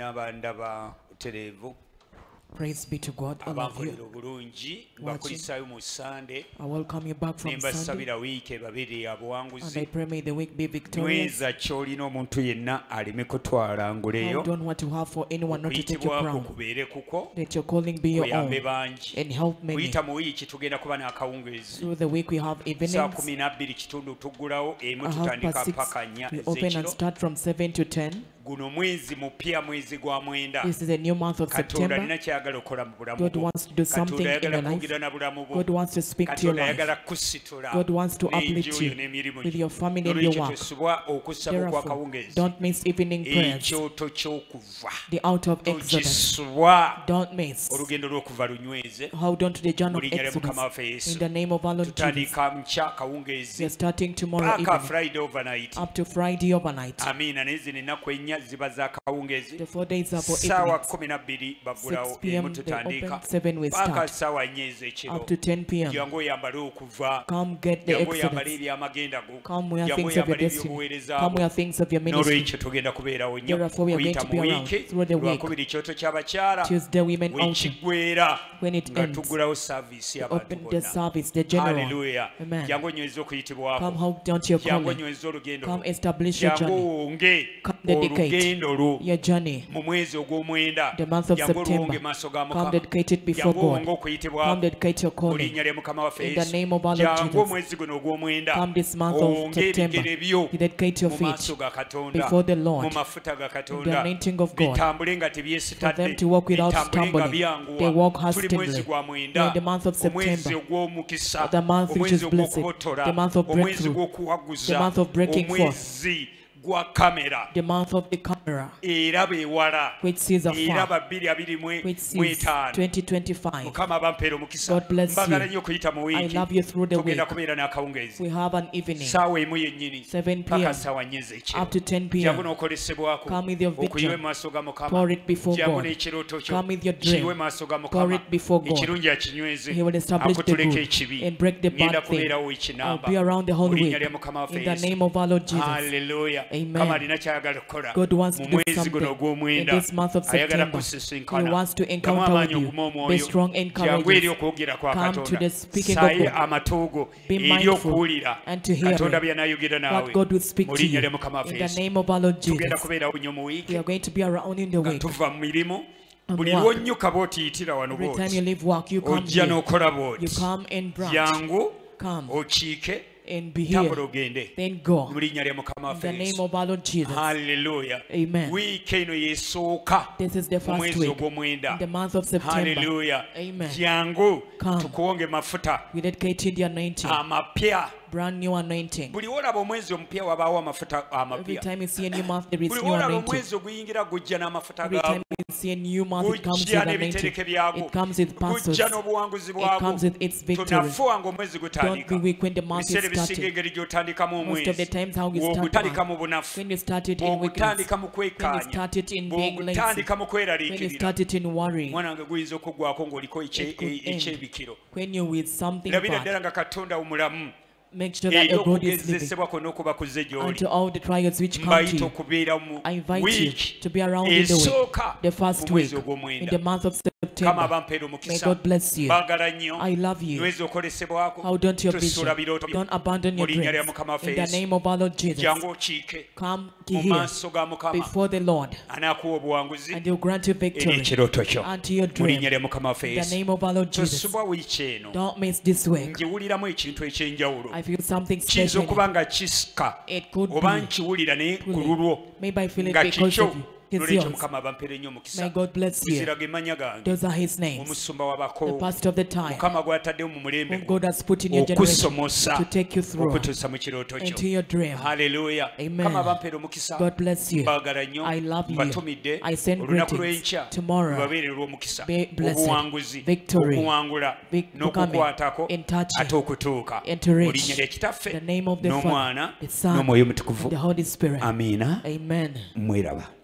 mwenna bandaba tereevu Praise be to God, all of you. bakulisaayo I welcome you back from Sunday. And I pray may the week be victorious. nyweza kyolina omuntu yenna aleme kutwala nguleyo I don't want to have for anyone not to take your crown. Let your calling be your own and help many. kuyita mu wiiki tugenda kuba n'akawungeezi Through the week we have evenings. kumi nabbiri kitundu tuggulawo emu A half past six, we open and start from 7 to 10. Guno mwezi mupya mwezi gwa mwenda This is a new month of katonda September. alina kyayagala okukola mu bulamu God wants to do something in your life. na bulamu bwo God wants to speak to your katonda ayagala life. kusitula God wants to uplift you n'emirimu with your family and your work. okusaba Therefore, okwakawungeezi don't miss evening prayers. ekyoto ky'okuva The out of Exodus. Don't miss. olugendo lw'okuva lunyweze Hold on the journey of lya Exodus. waffe yesu In the name of our Lord Jesus. tutandika We kawungeezi are starting tomorrow paka evening friday overnight up to Friday overnight. amiina naye zino ennaku ennya ziba za kawungeezi The four days are for saawa evenings. kumi nabbiri 6 baggulawo p.m. emu tutandika open, 7 we paka saawa nnya ez'ekiro Up to 10 p.m. jangu oyambale okuva Come get the jangu oyambale ebyamagenda go Come wear jangu things of your oyambale ebyobuweereza Come bwo wear things of your ministry. n'olwekyo tugenda kubeerawo nnyo we are going kuyita mu wiiki lwakubiri kyoto ky'abakyala Tuesday women altar. wekiggwera nga ends, saaviisi y'abantu Open the bonna. service, the general. haleluya Amen. jangu onyweza okuyitibwako. Come hold down to your jangu onyweza olugendo Come establish your jangu wonge Come dedicate lwo your journey. mu mwezi ogw'omwenda The month of September. ga Come mukama dedicate it before God. Come dedicate your calling. lya mukama waffe In the yesu name of our Lord Jesus. omwezi guno ogw'omwenda Come this month of owonge September. ebigere byo Dedicate your mu maaso ga katonda before the Lord. mu mafuta ga the katonda anointing of God. bitambule nga For them to walk without nga byanguwa walk tuli mwezi gwa mwenda in the month of omwezi September. ogw'omukisa The month which omwezi is blessed. ogw'okubotola The month of omwezi breakthrough. gw'okuwaguza The month of breaking forth. omwezi gwa kamera. The month of the camera, era sees era afar, abiri mu which sees 2025. mukama abampeera omukisa God bless mbagala you. nnyo okuyita mu I love you through the tugenda week. kubeera n'akawungeezi We have an evening, saawa emu yennyini 7 paka p.m. saawa nnya ez'ekiro up to 10 jangu p.m. n'okolesebwako Come with your okuyiwe vision. mu maaso ga mukama. Pour it before jangu God. n'ekirooto kyo? Come with your dream. kiyiwe maaso ga Pour mukama. it before God. ekirungi akinyweze. He will establish the good ekibi. and break the ngenda bad thing. kubeerawo I'll ekinamba be around the whole mu linnya lya mukama waffe the yesu name Amen. God wants to do something in this month of September. He wants to encounter with mukama alina kyayagala kukola mu mwezi guno ogw'omwenda ayagala kusisinkanaamu amaanyi oguma omwoyo jangu eri okwogera kwa katonda saye amatuugo eri okuwulira. katonda byanaayogera naawe mu linnya lya mukama tugenda kubeerawo nnyo mu wiiki. Nga tuva mu mirimu buli lwonnyuka bw'otiyitira wano bwoti. ojja n'okola bw'oti. Jangu okiike and be here. Then go. In the name of our Lord Jesus. Hallelujah. Amen. This is the first week in the month of September. Hallelujah. Amen. Come. We dedicate the anointing brand new anointing. buli woolaba omwezi omupya wabaawo amafuta amapya buli woolaba omwezi oguyingira gujja time you see a new month, it comes with anointing. It comes with parcels. It comes with its victory. Don't be weak when the month is started. Most of the times how we start. When you started in weakness. When you started in being lazy. When you started in worry. It could end. When you're with something bad. Ddala nga katonda omulamu Make sure that your God is living. okuba kuze all the trials which come to you. I invite you to be around in the week. The first week. In the month of September. May God bless you. I love you. Hold on your vision. Don't abandon your dreams. In the name of our Lord Jesus. Come here maaso ga mukama before the Lord. And he'll grant you victory unto your dream. lya mukama waffe In the name of our Lord Jesus. tosubwa wiiki eno Don't miss this week. ngiwuliramu ekintu ekyenjawulo I feel something special. it. nga kisika It could be. nkiwulira naye ku Truly. lulwo Maybe I feel it because of you. is yours. May God bless you. Those are his names. The pastor of the time. Whom God has put in your generation to take you through into your dream. Hallelujah. Amen. God bless you. I love you. I send greetings. Tomorrow. Be blessed. Victory. Becoming. In touch And to reach. The name of the Father, the Son, and the Holy Spirit. Amen. Amen. Mwiraba.